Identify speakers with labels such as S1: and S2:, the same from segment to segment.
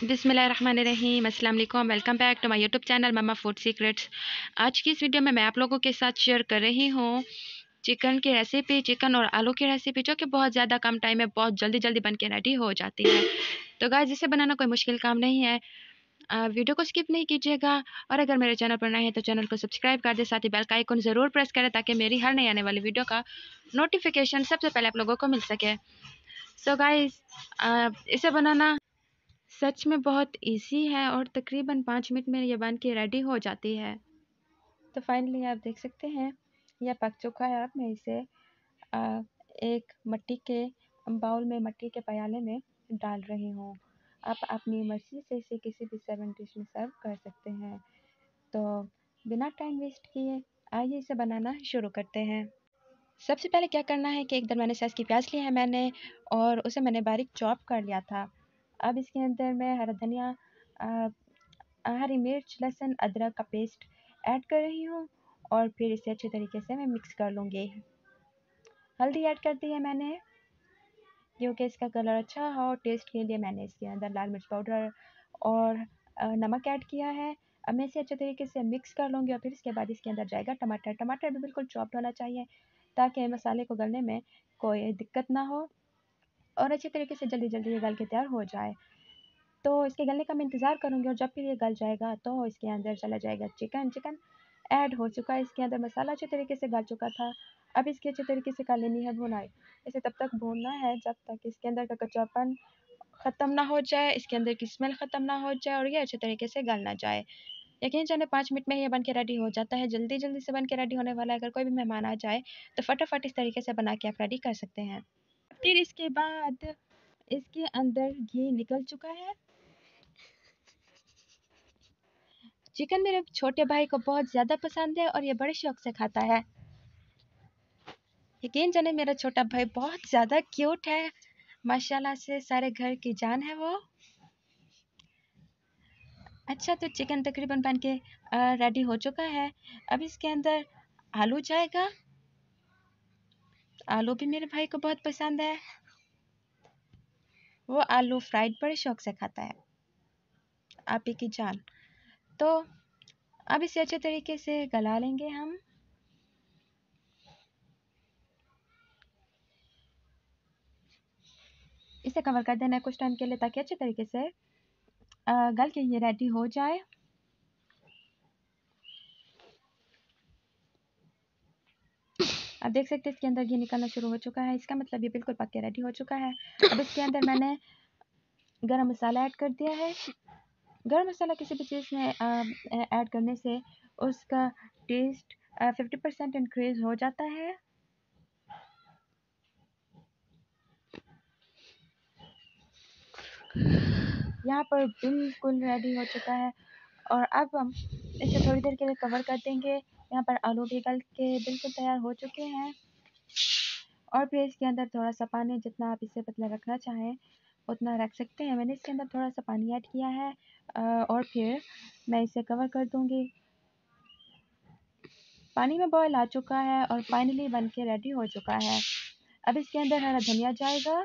S1: बिसमीम अस्सलाम वालेकुम back to my YouTube channel mamma food secrets. आज की इस वीडियो में मैं आप लोगों के साथ शेयर कर रही हूँ चिकन की रेसिपी, चिकन और आलू की रेसिपी, जो कि बहुत ज़्यादा कम टाइम में बहुत जल्दी जल्दी बन के रेडी हो जाती है। तो गाय जिसे बनाना कोई मुश्किल काम नहीं है। वीडियो को स्किप नहीं कीजिएगा और अगर मेरे चैनल पर नए हैं तो चैनल को सब्सक्राइब कर दे, साथ ही बेल का आइकन ज़रूर प्रेस करें ताकि मेरी हर नई आने वाली वीडियो का नोटिफिकेशन सबसे पहले आप लोगों को मिल सके। सो गाइस इसे बनाना सच में बहुत ईजी है और तकरीबन पाँच मिनट में ये बन के रेडी हो जाती है। तो फाइनली आप देख सकते हैं, यह पक चुका है अब मैं इसे एक मट्टी के, बाउल में, मट्टी के प्याले में डाल रही हूँ। आप अपनी मर्ज़ी से इसे किसी भी सर्विंग डिश में सर्व कर सकते हैं। तो बिना टाइम वेस्ट किए, आइए इसे बनाना शुरू करते हैं। सबसे पहले क्या करना है कि एक दरमियाने साइज़ की प्याज ली है मैंने और उसे मैंने बारीक चॉप कर लिया था। अब इसके अंदर मैं हरा धनिया हरी मिर्च, लहसुन, अदरक का पेस्ट ऐड कर रही हूँ और फिर इसे अच्छे तरीके से मैं मिक्स कर लूँगी। हल्दी ऐड कर दी है मैंने क्योंकि इसका कलर अच्छा हो और टेस्ट के लिए मैंने इसके अंदर लाल मिर्च पाउडर और नमक ऐड किया है। अब मैं इसे अच्छे तरीके से मिक्स कर लूँगी और फिर इसके बाद इसके अंदर जाएगा टमाटर। टमाटर भी बिल्कुल चॉप्ड होना चाहिए ताकि मसाले को गलने में कोई दिक्कत ना हो। और अच्छे तरीके से जल्दी जल्दी ये गल के तैयार हो जाए। तो इसके गलने का मैं इंतज़ार करूँगी और जब फिर ये गल जाएगा तो इसके अंदर चला जाएगा चिकन। चिकन ऐड हो चुका है, इसके अंदर मसाला अच्छे तरीके से गल चुका था। अब इसकी अच्छे तरीके से कर है भुनाई। इसे तब तक भूनना है जब तक इसके अंदर का कच्चापन ख़त्म ना हो जाए, इसके अंदर की स्मेल ख़त्म ना हो जाए और ये अच्छे तरीके से गल ना जाए। यकीन जाने पाँच मिनट में ये बन के रेडी हो जाता है। जल्दी जल्दी से बन के रेडी होने वाला है। अगर कोई भी मेहमान आ जाए तो फटाफट इस तरीके से बना के आप रेडी कर सकते हैं। फिर इसके बाद इसके अंदर घी निकल चुका है। चिकन मेरे छोटे भाई को बहुत ज़्यादा पसंद है और ये बड़े शौक से खाता है। यकीन जाने मेरा छोटा भाई बहुत ज़्यादा क्यूट है। माशाल्लाह से सारे घर की जान है वो। अच्छा तो चिकन तकरीबन बन के रेडी हो चुका है। अब इसके अंदर आलू जाएगा। आलू भी मेरे भाई को बहुत पसंद है। वो आलू फ्राइड बड़े शौक से खाता है। आप ही की जान। तो अब इसे अच्छे तरीके से गला लेंगे हम। इसे कवर कर देना है कुछ टाइम के लिए ताकि अच्छे तरीके से गल के ये रेडी हो जाए। आप देख सकते हैं इसके अंदर ये निकलना शुरू हो चुका है। इसका मतलब ये बिल्कुल पक के रेडी हो चुका है। अब इसके अंदर मैंने गरम मसाला ऐड कर दिया है। गरम मसाला किसी भी चीज़ में ऐड करने से उसका टेस्ट फिफ्टी परसेंट इंक्रीज हो जाता है। यहाँ पर बिल्कुल रेडी हो चुका है। और अब हम इसे थोड़ी देर के लिए कवर कर देंगे। यहाँ पर आलू भी गल के बिल्कुल तैयार हो चुके हैं। और फिर इसके अंदर थोड़ा सा पानी जितना आप इसे पतला रखना चाहें, उतना रख सकते हैं। मैंने इसके अंदर थोड़ा सा पानी ऐड किया है और फिर मैं इसे कवर कर दूँगी। पानी में बॉयल आ चुका है और फाइनली बन के रेडी हो चुका है। अब इसके अंदर हरा धनिया जाएगा।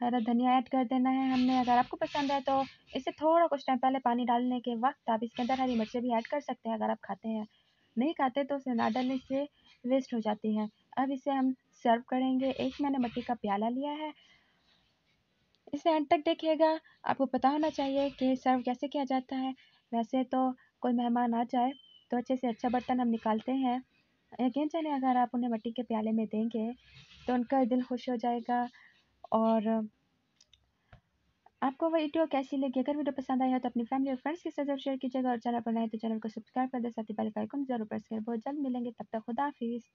S1: हरा धनिया ऐड कर देना है हमने, अगर आपको पसंद है तो इसे थोड़ा कुछ टाइम पहले पानी डालने के वक्त आप इसके अंदर हरी मिर्चें भी ऐड कर सकते हैं, अगर आप खाते हैं। नहीं खाते तो उसे ना डालने से वेस्ट हो जाती है। अब इसे हम सर्व करेंगे। एक मैंने मट्टी का प्याला लिया है। इसे एंड तक देखिएगा। आपको पता होना चाहिए कि सर्व कैसे किया जाता है। वैसे तो कोई मेहमान आ जाए तो अच्छे से अच्छा बर्तन हम निकालते हैं। यकीन जाने अगर आप उन्हें मट्टी के प्याले में देंगे तो उनका दिल खुश हो जाएगा। और, आपको वीडियो कैसी लगी? अगर वीडियो पसंद आया हो तो अपनी फैमिली और फ्रेंड्स के साथ ज़रूर शेयर कीजिएगा और चैनल पर नए तो चैनल को सब्सक्राइब कर दे, साथ ही बेल आइकन ज़रूर प्रेस करें। बहुत जल्द मिलेंगे, तब तक खुदा हाफिज़।